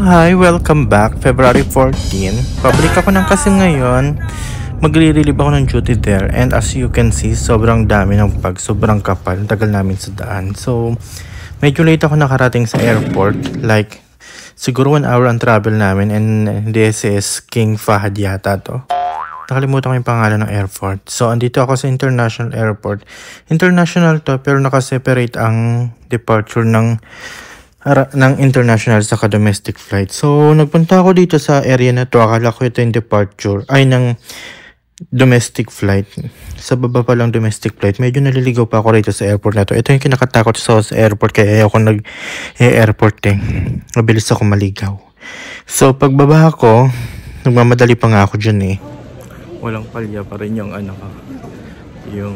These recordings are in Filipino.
Hi! Welcome back. February 14. Pabalik ako ng kasi ngayon. Magre-relieve ako ng duty there. And as you can see, sobrang dami ng pag. Sobrang kapal. Tagal namin sa daan. So, medyo late ako nakarating sa airport. Like, siguro one hour ang travel namin. And this is King Fahad yata to. Nakalimutan ko yung pangalan ng airport. So, andito ako sa International Airport. International to, pero nakaseparate ang departure ng ng international sa domestic flight. So, nagpunta ako dito sa area na to. Akala ko ito yung departure. Ay, ng domestic flight. Sa baba pa lang domestic flight. Medyo naliligaw pa ako rito sa airport na to. Ito yung kinakatakot sa, airport. Kaya ayaw ko nag-airport eh. Mabilis ako maligaw. So, pagbaba ko, nagmamadali pa nga ako dyan eh walang palya pa rin yung ano yung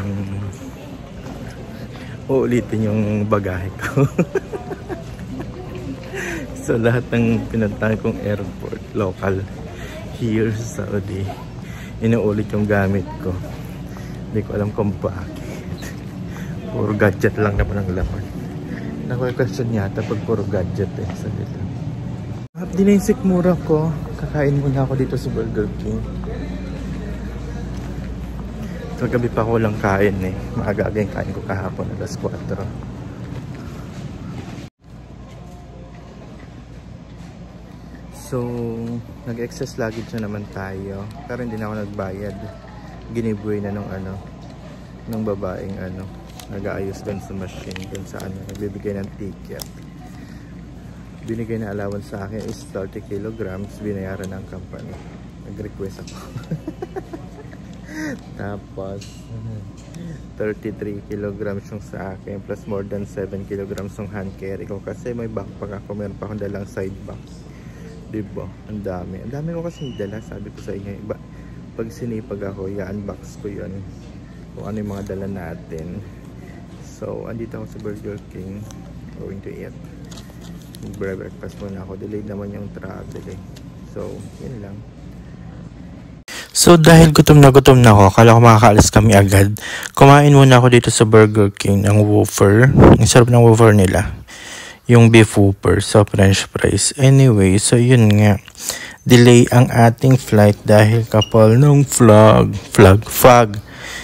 uulitin yung bagahe ko so lahat ng pinuntahan kong airport local here sa Saudi. Inuulit yung gamit ko. Hindi ko alam kung bakit. Puro gadget lang naman ang laman. Naku-question yata pag puro gadget eh sa nila Abdi na yung sikmura ko kakain muna ako dito sa Burger King. Kagabi pa ako lang kain eh. Maaga-aga yung kain ko kahapon alas 4. So, nag-excess luggage na naman tayo. Pero hindi na ako nagbayad. Ginibuhay na nung ano, nung babaeng ano, nag-aayos doon sa machine, doon sa ano, nagbibigay ng ticket. Binigay na allowance sa akin is 30 kilograms, binayaran ng company. Nag-request ako. Tapos, 33 kilograms yung sa akin plus more than 7 kilograms yung hand carry ko kasi may backpack ako meron pa akong dalang side box diba? Ang dami. Ang dami ko kasing dala sabi ko sa inyo. Iba pag sinipag ako i-unbox ko yun. Kung ano yung mga dala natin. So andito ako sa Burger King going to eat. Breakfast muna ako. Delayed naman yung travel eh. So yun lang. So dahil gutom na gutom na ako, akala ko makakaalis kami agad. Kumain muna ako dito sa Burger King ng woofer. Ang sarap ng woofer nila. Yung beef woofer sa french fries. Anyway, so yun nga. Delay ang ating flight dahil kapal ng flag. Flag, fog.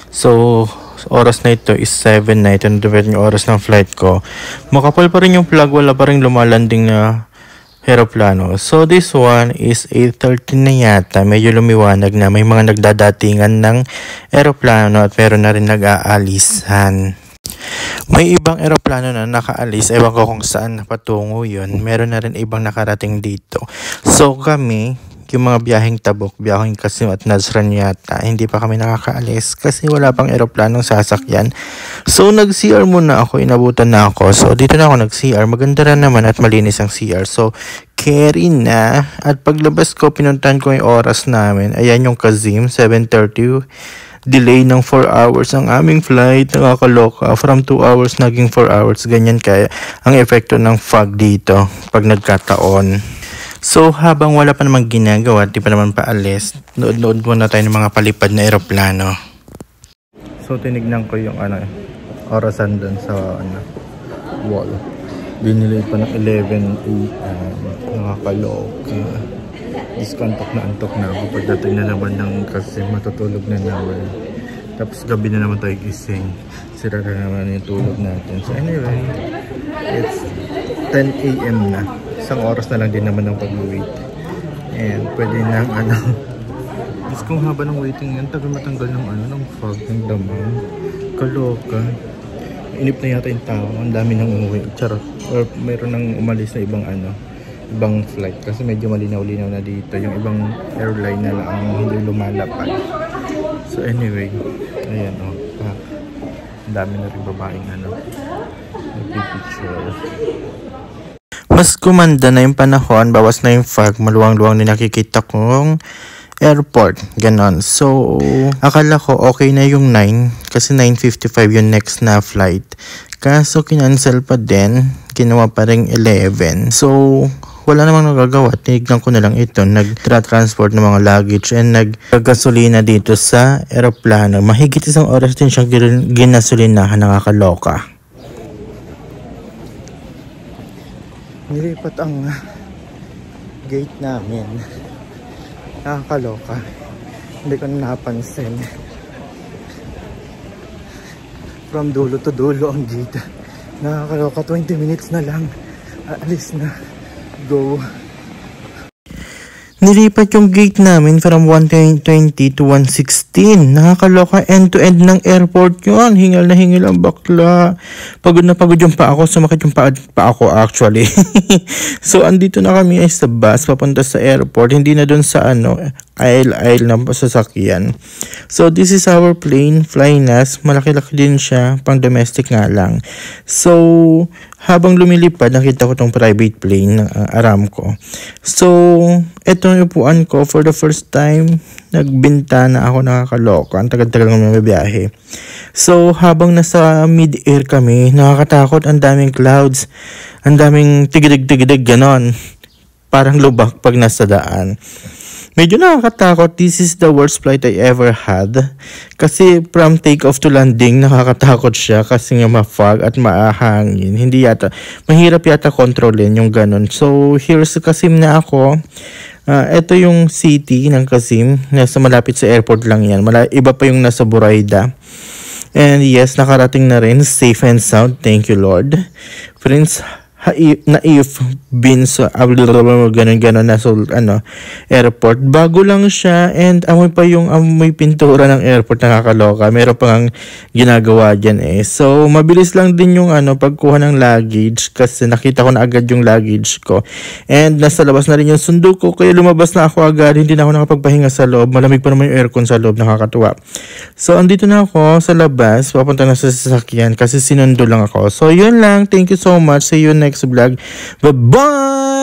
So, oras na ito is 7 na ito. Nadubat yung oras ng flight ko. Makapal pa rin yung flag. Wala pa rin lumalanding na aeroplano. So this one is 8.30 na yata. Medyo lumiwanag na. May mga nagdadatingan ng aeroplano at meron na rin nag-aalisan. May ibang eroplano na nakaalis. Ewan ko kung saan patungo yun. Meron na rin ibang nakarating dito. So kami, yung mga biyaheng tabok, biyaheng Kasim at Nazran yata, hindi pa kami nakakaalis kasi wala pang eroplanong sasakyan. So nag-CR muna ako, inabutan na ako. So dito na ako nag-CR, maganda rin naman at malinis ang CR. So carry na. At paglabas ko, pinuntan ko yung oras namin. Ayan yung Kazim, 7.30 delay ng 4 hours ang aming flight. Nakakaloka. From 2 hours, naging 4 hours. Ganyan kaya ang epekto ng fog dito pag nagkataon. So habang wala pa namang ginagawa, di pa naman paalis, nood-nood muna tayo ng mga palipad na eroplano. So tinignan ko yung ano, orasan dun sa ano, wall. Binili pa ng 11 a.m. Nakakaloka. Diskantok na antok na ako pagdating na naman ng kasi matutulog na naman. Tapos gabi na naman tayo gising. Sira na naman yung tulog natin. So anyway, it's 10 a.m. na isang oras na lang din naman ng pag-wait. And pwede nang ano, Diyos kong haba ng waiting yan, tagal matanggal ng ano, ng fog, ng damang. Kaloka. Inip na yata yung tao, ang dami nang umuwi. Charot. Or mayroon nang umalis na ibang ano, ibang flight. Kasi medyo malinaw-linaw na dito. Yung ibang airline na lang ang hindi lumalapad. So anyway, ayan o. Oh, ah, dami na rin babaeng ano, nagpipicture. Mas kumanda na yung panahon, bawas na yung fog, maluwang-luwang na nakikita kong airport. Ganon. So, akala ko okay na yung 9 kasi 9.55 yung next na flight. Kaso kinancel pa din, ginawa pa rin 11. So, wala namang nagagawa. Tinignan ko na lang ito. Nag-transport ng mga luggage and nag-gasolina dito sa aeroplano. Mahigit isang oras din siyang ginasolinahan. Nakakaloka. nilipat ang gate namin. Nakakaloka. Hindi ko na napansin. From dulo to dulo ang gate. Nakakaloka. 20 minutes na lang. Alis na. Go. Nilipat yung gate namin from 120 to 116. Nakakaloka end-to-end ng airport yun. Hingal na hingal ang bakla. Pagod na pagod yung pa ako. Sumakit yung pa, pa ako actually. so, andito na kami ay sa bus papunta sa airport. Hindi na dun sa ano, aisle-aisle ng sasakyan. So, this is our plane, Flynas. Malaki-laki din siya, pang domestic nga lang. So, habang lumilipad, nakita ko tong private plane ng uh, Aramco. So, eto yung upuan ko. For the first time, nagbinta na ako nakakaloka. Ang tagal-tagal ng mga biyahe. So, habang nasa mid-air kami, nakakatakot. Ang daming clouds. Ang daming tigidig-tigidig ganon. Parang lubak pag nasa daan. Medyo nakakatakot. This is the worst flight I ever had. Kasi from take off to landing, nakakatakot siya kasi nga ma-fog at maahangin. Hindi yata, mahirap yata kontrolin yung ganun. So, here's Kasim na ako. Uh, ito yung city ng Kasim. Nasa malapit sa airport lang yan. Mala iba pa yung nasa Buraida. And yes, nakarating na rin. Safe and sound. Thank you, Lord. Prince naif bin sa ganun ganun na so, ano airport. Bago lang siya and amoy pa yung amoy pintura ng airport nakakaloka. Meron pang ginagawa diyan eh. So mabilis lang din yung ano pagkuha ng luggage kasi nakita ko na agad yung luggage ko. And nasa labas na rin yung sundo ko kaya lumabas na ako agad. Hindi na ako nakapagpahinga sa loob. Malamig pa naman yung aircon sa loob nakakatuwa. So andito na ako sa labas papunta na sa sasakyan kasi sinundo lang ako. So yun lang. Thank you so much. See you next next vlog. Bye-bye!